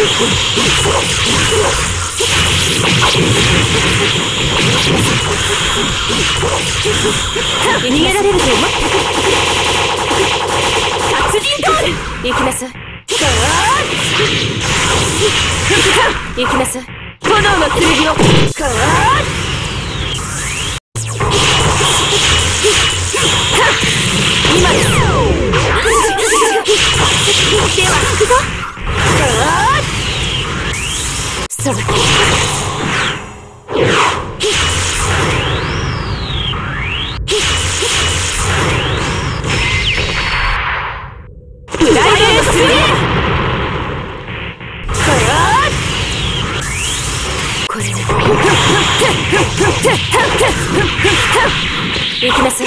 逃げられると思った殺人ドール行きなさい行きなさい炎の剣を行きなさい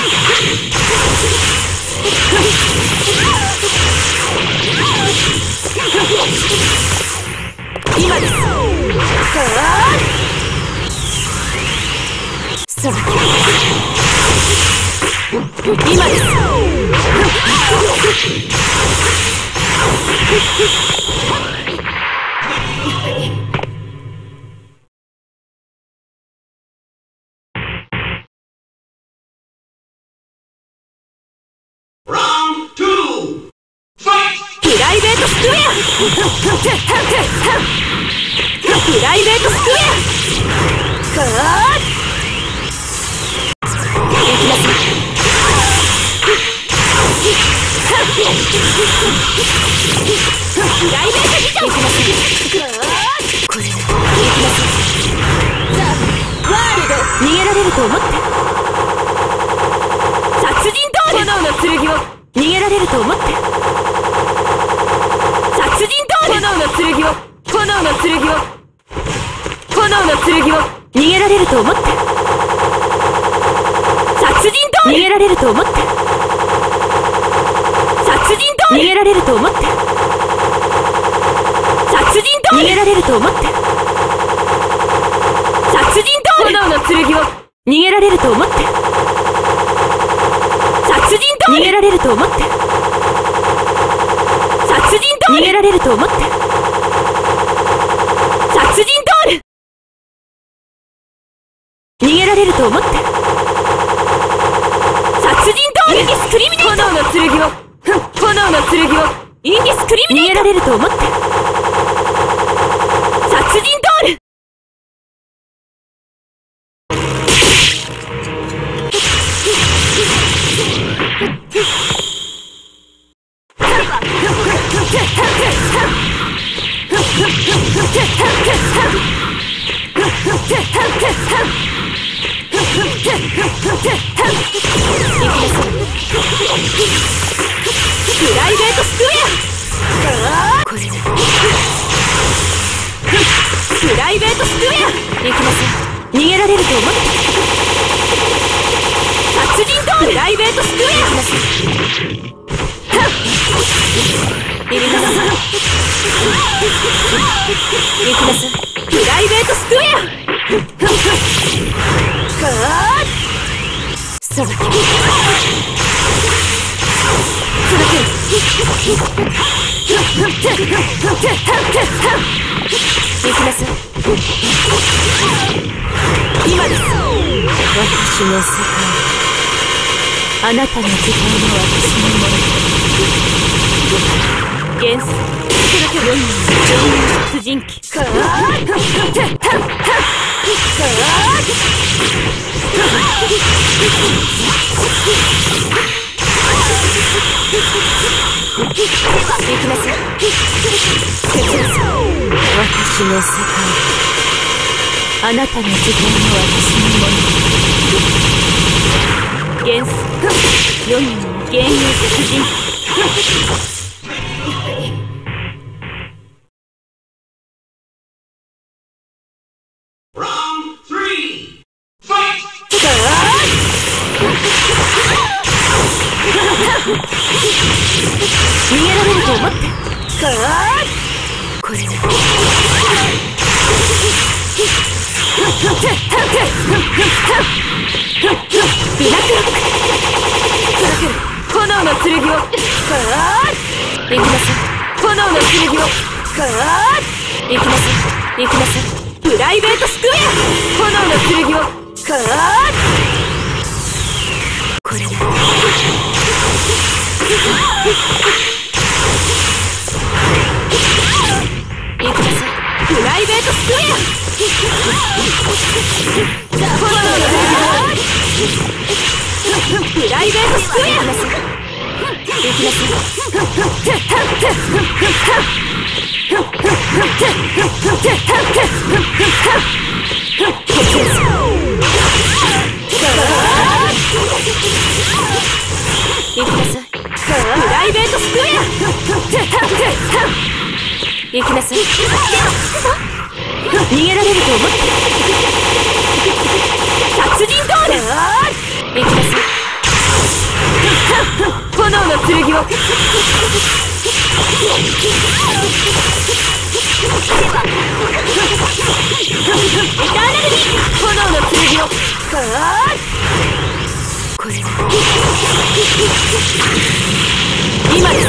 今ですそれ今です。プライベートスクエアかー行きなさいプライベートビジョン行きなさいこれ行きなさいザ・ワールド逃げられると思って殺人ドール炎の剣を逃げられると思って炎の剣を炎の剣を炎の剣を逃げられると思って。殺人ドール逃げられると思って。殺人ドール逃げられると思って。殺人ドール逃げられると思って。殺人ドール炎の剣を逃げられると思って。殺人ドール逃げられると思って殺人ドール。逃げられると思って。殺人ドール。逃げられると思って。殺人ドール。インディスクリミネート炎の剣を。炎の剣を。インディスクリミネート。逃げられると思って。殺人ドールライベートスクエアこれ。プライベートスクエア行きなさい逃げられると思って殺人ドールプライベートスクエア行きなさい入れなさい行きなさいプライベートスクエア今です。私の世界あなたの時間も私のもの元素砕ける出陣私の世界あなたの時間も私のもの元素世にも幻影殺人逃げられると思って。かーこれだブラクロックトラフ炎の剣をかー行きます炎の剣をかー行きます行きますプライベートスクエア炎の剣をかーこれだ。逃げられると思ってこれ。今です。